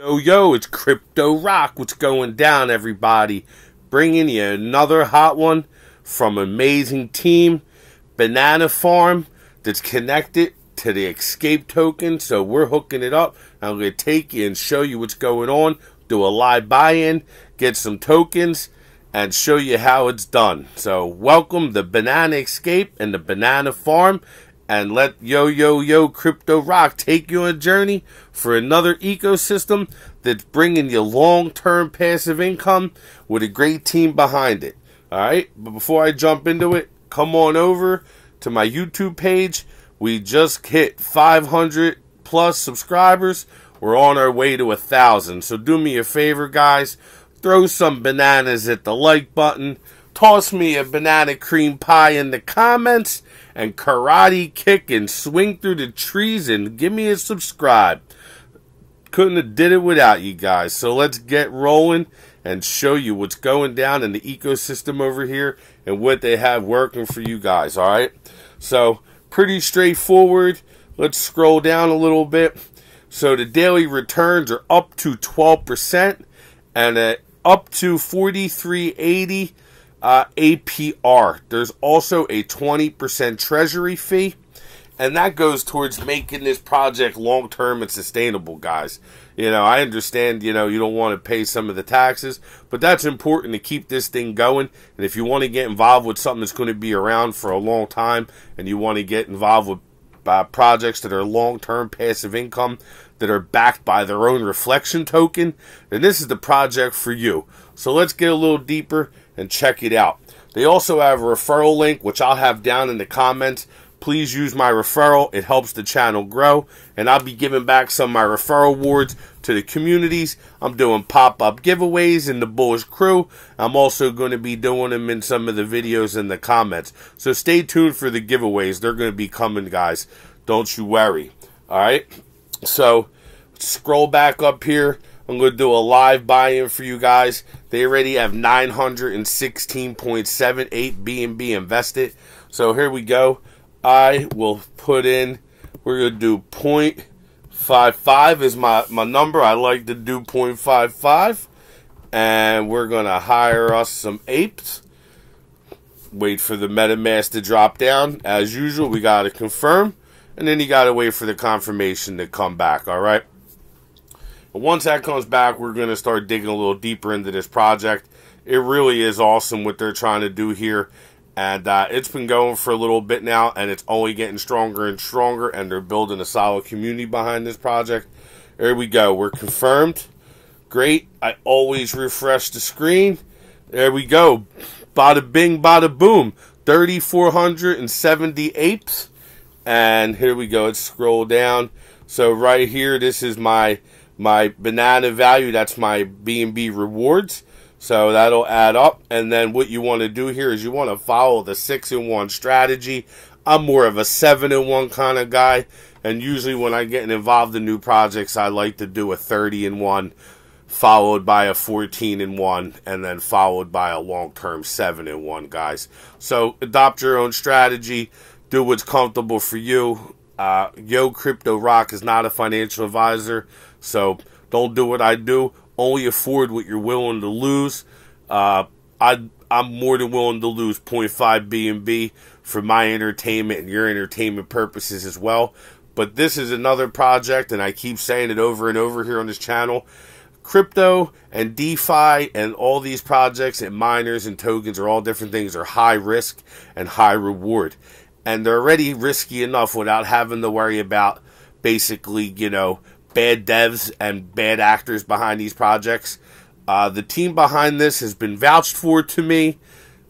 Yo, yo, it's Crypto Rock. What's going down, everybody? Bringing you another hot one from amazing team, Banana Farm, that's connected to the Escape token. So we're hooking it up. I'm going to take you and show you what's going on, do a live buy-in, get some tokens, and show you how it's done. So welcome the Banana Escape and the Banana Farm and let Yo Yo Yo Crypto Rock take you on a journey for another ecosystem that's bringing you long term passive income with a great team behind it. All right, but before I jump into it, come on over to my YouTube page. We just hit 500 plus subscribers. We're on our way to a thousand. So do me a favor, guys. Throw some bananas at the like button. Toss me a banana cream pie in the comments and karate kick and swing through the trees and give me a subscribe. Couldn't have did it without you guys. So let's get rolling and show you what's going down in the ecosystem over here and what they have working for you guys, all right? So, pretty straightforward. Let's scroll down a little bit. So the daily returns are up to 12% and at up to 4380 uh, APR. There's also a 20% treasury fee, and that goes towards making this project long term and sustainable, guys. You know, I understand, you know, you don't want to pay some of the taxes, but that's important to keep this thing going. And if you want to get involved with something that's going to be around for a long time and you want to get involved with uh, projects that are long term passive income that are backed by their own reflection token, then this is the project for you. So let's get a little deeper and check it out. They also have a referral link, which I'll have down in the comments. Please use my referral. It helps the channel grow. And I'll be giving back some of my referral awards to the communities. I'm doing pop-up giveaways in the Bullish Crew. I'm also going to be doing them in some of the videos in the comments. So stay tuned for the giveaways. They're going to be coming, guys. Don't you worry. All right? So scroll back up here. I'm going to do a live buy-in for you guys. They already have 916.78 BNB invested. So here we go. I will put in, we're going to do 0.55 is my, my number. I like to do 0.55. And we're going to hire us some apes. Wait for the MetaMask to drop down. As usual, we got to confirm. And then you got to wait for the confirmation to come back, all right? But once that comes back, we're going to start digging a little deeper into this project. It really is awesome what they're trying to do here. And uh, it's been going for a little bit now, and it's only getting stronger and stronger, and they're building a solid community behind this project. There we go. We're confirmed. Great. I always refresh the screen. There we go. Bada bing, bada boom. 3,478. And here we go. Let's scroll down. So right here, this is my my banana value. That's my BNB rewards. So that'll add up. And then what you want to do here is you want to follow the six in one strategy. I'm more of a seven in one kind of guy. And usually when I get involved in new projects, I like to do a 30 in one, followed by a 14 in one, and then followed by a long term seven in one, guys. So adopt your own strategy. Do what's comfortable for you. Uh, Yo Crypto Rock is not a financial advisor. So don't do what I do. Only afford what you're willing to lose. Uh, I I'm more than willing to lose 0.5 BNB for my entertainment and your entertainment purposes as well. But this is another project, and I keep saying it over and over here on this channel. Crypto and DeFi and all these projects and miners and tokens are all different things are high risk and high reward. And they're already risky enough without having to worry about basically, you know, bad devs and bad actors behind these projects. Uh, the team behind this has been vouched for to me.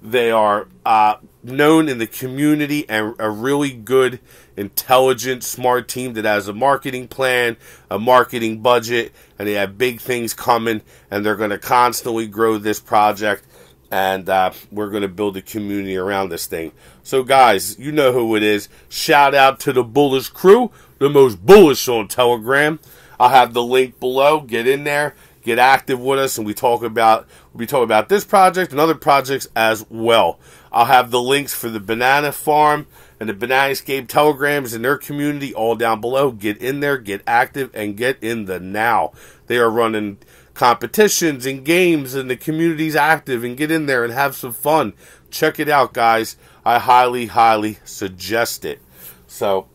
They are uh, known in the community and a really good, intelligent, smart team that has a marketing plan, a marketing budget, and they have big things coming. And they're going to constantly grow this project. And uh, we're going to build a community around this thing. So, guys, you know who it is. Shout out to the Bullish crew the most bullish on Telegram. I'll have the link below. Get in there, get active with us, and we talk about we talk about this project and other projects as well. I'll have the links for the banana farm and the Banana Escape telegrams in their community all down below. Get in there, get active, and get in the now. They are running competitions and games, and the community's active, and get in there and have some fun. Check it out, guys. I highly, highly suggest it. So,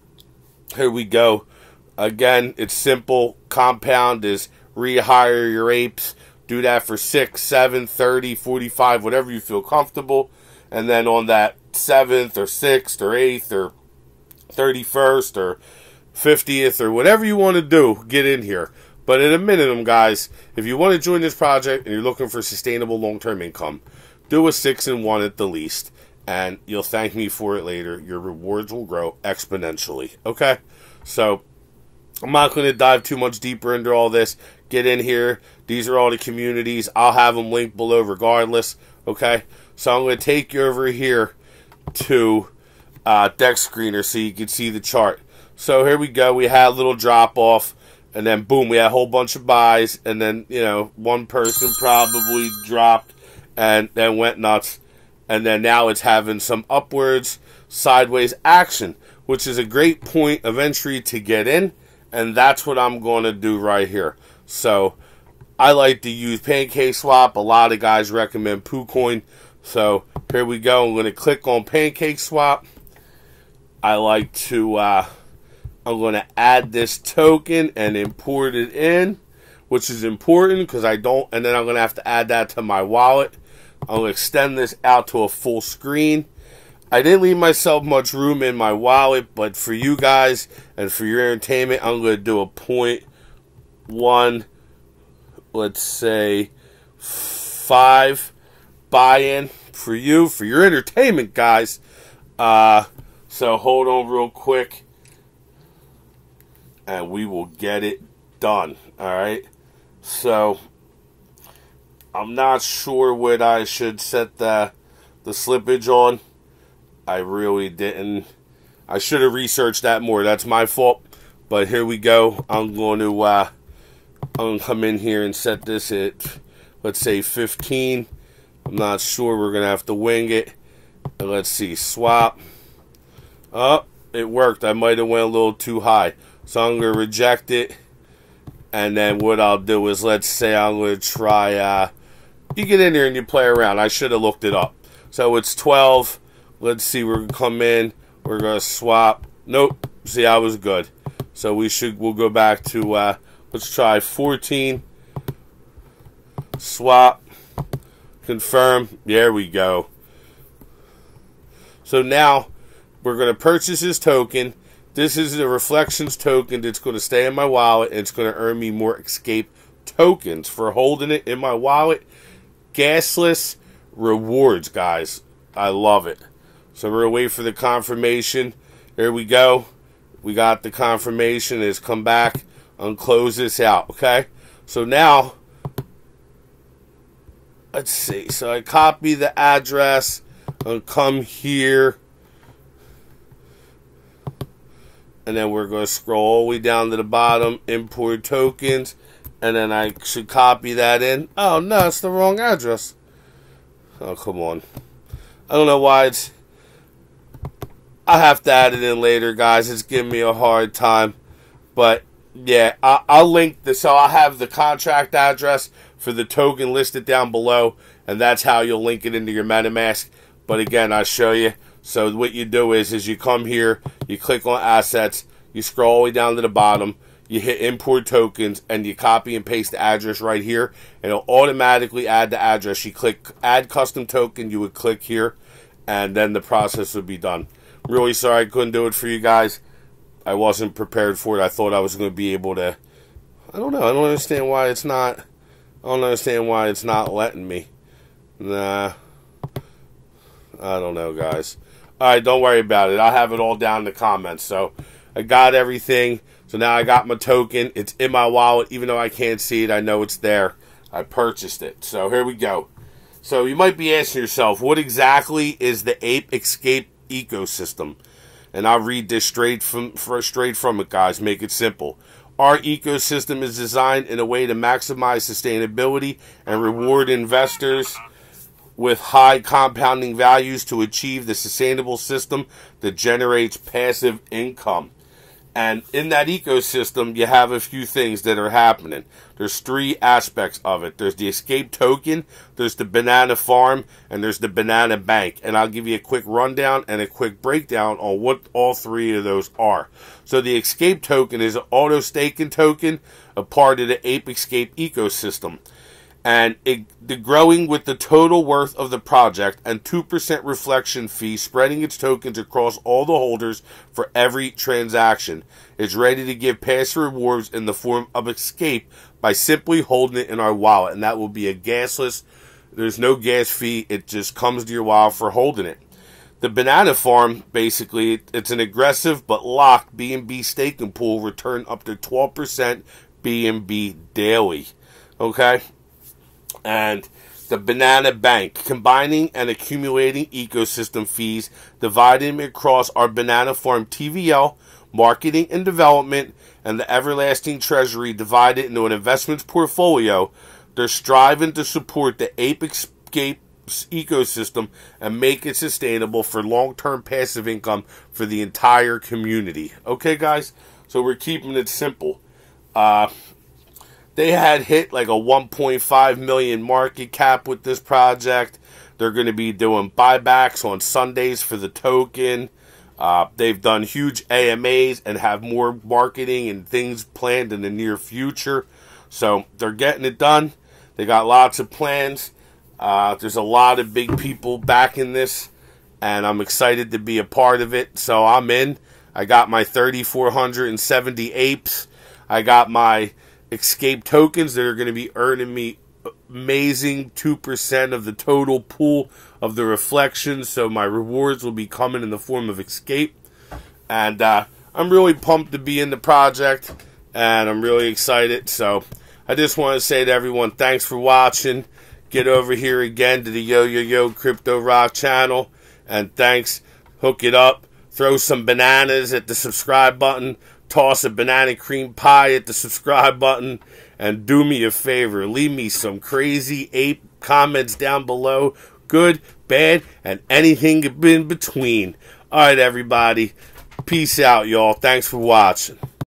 here we go. Again, it's simple. Compound is rehire your apes. Do that for 6, 7, 30, 45, whatever you feel comfortable. And then on that 7th or 6th or 8th or 31st or 50th or whatever you want to do, get in here. But at a minimum, guys, if you want to join this project and you're looking for sustainable long term income, do a 6 and 1 at the least. And you'll thank me for it later. Your rewards will grow exponentially. Okay? So, I'm not going to dive too much deeper into all this. Get in here. These are all the communities. I'll have them linked below regardless. Okay? So I'm going to take you over here to uh, DEX Screener so you can see the chart. So here we go. We had a little drop off, and then boom, we had a whole bunch of buys, and then you know one person probably dropped and then went nuts, and then now it's having some upwards, sideways action, which is a great point of entry to get in, and that's what I'm going to do right here. So I like to use Pancake Swap. A lot of guys recommend PooCoin. So here we go. I'm going to click on Pancake Swap. I like to, uh, I'm going to add this token and import it in, which is important because I don't, and then I'm going to have to add that to my wallet. I'm going to extend this out to a full screen. I didn't leave myself much room in my wallet, but for you guys and for your entertainment, I'm going to do a point one, let's say five buy in for you, for your entertainment, guys. Uh, so hold on real quick and we will get it done. All right. So I'm not sure what I should set the the slippage on. I really didn't. I should have researched that more. That's my fault. But here we go. I'm going to uh, I'm to come in here and set this at let's say 15 I'm not sure. We're going to have to wing it. And let's see. Swap. Oh, it worked. I might have went a little too high. So I'm going to reject it. And then what I'll do is, let's say I'm going to try... Uh, you get in there and you play around. I should have looked it up. So it's 12. Let's see. We're going to come in. We're going to swap. Nope. See, I was good. So we should... We'll go back to... Uh, let's try 14. Swap Confirm. There we go. So now we're going to purchase this token. This is the Reflections token that's going to stay in my wallet and it's going to earn me more escape tokens for holding it in my wallet. Gasless rewards, guys. I love it. So we're going to wait for the confirmation. There we go. We got the confirmation. It's come back. Unclose this out, okay? So now let's see. So I copy the address and come here. And then we're going to scroll all the way down to the bottom, import tokens. And then I should copy that in. Oh, no, it's the wrong address. Oh, come on. I don't know why it's... I have to add it in later, guys. It's giving me a hard time. But, yeah, I, will link this. So I have the contract address for the token listed down below, and that's how you'll link it into your MetaMask. But again, I'll show you. So what you do is, is you come here, you click on Assets, you scroll all the way down to the bottom, you hit Import Tokens, and you copy and paste the address right here, and it'll automatically add the address. You click Add Custom Token, you would click here, and then the process would be done. Really sorry I couldn't do it for you guys. I wasn't prepared for it. I thought I was going to be able to. I don't know. I don't understand why it's not I don't understand why it's not letting me. Nah. I don't know, guys. Alright, don't worry about it. I'll have it all down in the comments. So, I got everything. So now I got my token. It's in my wallet. Even though I can't see it, I know it's there. I purchased it. So, here we go. So, you might be asking yourself, what exactly is the Ape Escape ecosystem? And I'll read this straight from straight from it, guys. Make it simple. Our ecosystem is designed in a way to maximize sustainability and reward investors with high compounding values to achieve the sustainable system that generates passive income. And in that ecosystem, you have a few things that are happening. There's three aspects of it. There's the escape token, there's the banana farm, and there's the banana bank. And I'll give you a quick rundown and a quick breakdown on what all three of those are. So the escape token is an auto staking token, a part of the Ape Escape ecosystem and it, the growing with the total worth of the project and 2% reflection fee spreading its tokens across all the holders for every transaction is ready to give passive rewards in the form of escape by simply holding it in our wallet. And that will be a gasless there's no gas fee. It just comes to your wallet for holding it. The banana farm basically it's an aggressive but locked bnb staking pool return up to 12% bnb daily. Okay and the Banana Bank, combining and accumulating ecosystem fees, dividing across our Banana Farm TVL, marketing and development, and the Everlasting Treasury divided into an investments portfolio. They're striving to support the Ape Escape ecosystem and make it sustainable for long-term passive income for the entire community. Okay, guys? So we're keeping it simple. Uh, they had hit like a 1.5 million market cap with this project. They're going to be doing buybacks on Sundays for the token. Uh, they've done huge AMAs and have more marketing and things planned in the near future. So they're getting it done. They got lots of plans. Uh, there's a lot of big people backing this, and I'm excited to be a part of it. So I'm in. I got my 3,470 apes. I got my escape tokens that are going to be earning me amazing 2% of the total pool of the reflections. So my rewards will be coming in the form of escape. And uh, I'm really pumped to be in the project. And I'm really excited. So I just want to say to everyone, thanks for watching. Get over here again to the Yo Yo Yo Crypto Rock channel. And thanks. Hook it up. Throw some bananas at the subscribe button toss a banana cream pie at the subscribe button, and do me a favor. Leave me some crazy ape comments down below. Good, bad, and anything in between. All right, everybody. Peace out, y'all. Thanks for watching.